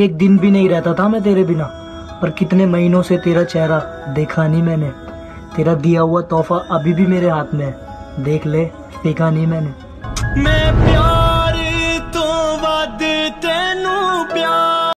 एक दिन भी नहीं रहता था मैं तेरे बिना। पर कितने महीनों से तेरा चेहरा देखा नहीं मैंने। तेरा दिया हुआ तोहफा अभी भी मेरे हाथ में है। देख ले फेंका नहीं मैंने। मैं